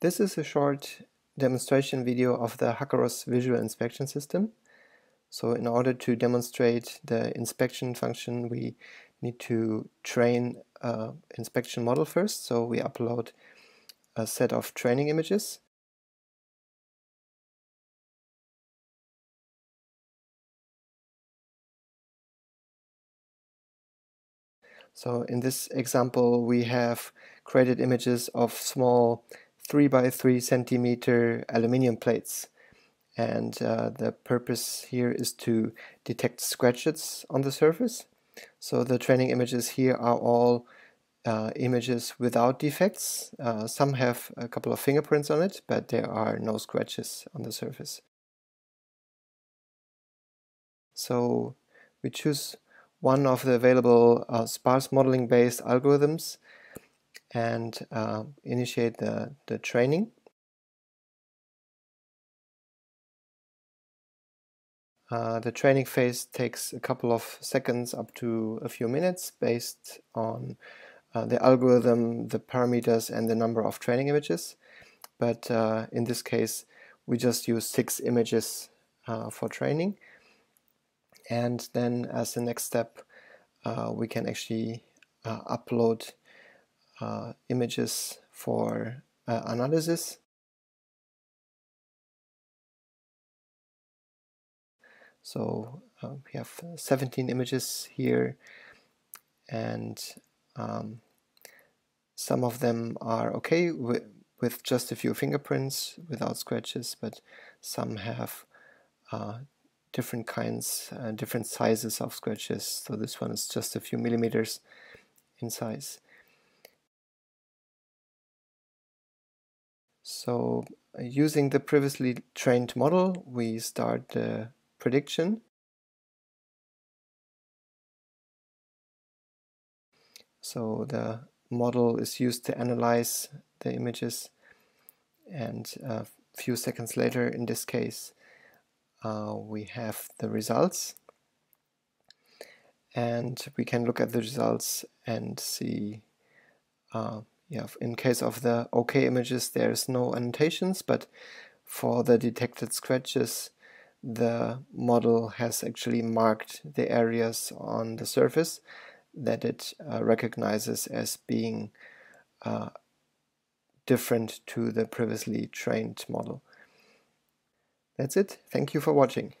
This is a short demonstration video of the Hacarus visual inspection system. So in order to demonstrate the inspection function, we need to train an inspection model first. So we upload a set of training images. So in this example, we have created images of small 3 by 3 centimeter aluminium plates. And uh, the purpose here is to detect scratches on the surface. So the training images here are all uh, images without defects. Uh, some have a couple of fingerprints on it, but there are no scratches on the surface. So we choose one of the available uh, sparse modeling based algorithms and uh, initiate the, the training. Uh, the training phase takes a couple of seconds up to a few minutes based on uh, the algorithm, the parameters and the number of training images. But uh, in this case we just use six images uh, for training and then as the next step uh, we can actually uh, upload uh, images for uh, analysis. So uh, we have 17 images here and um, some of them are okay with, with just a few fingerprints without scratches but some have uh, different kinds, uh, different sizes of scratches. So this one is just a few millimeters in size. So uh, using the previously trained model, we start the prediction. So the model is used to analyze the images and a few seconds later in this case uh, we have the results and we can look at the results and see uh, yeah, in case of the OK images there's no annotations but for the detected scratches the model has actually marked the areas on the surface that it uh, recognizes as being uh, different to the previously trained model. That's it. Thank you for watching.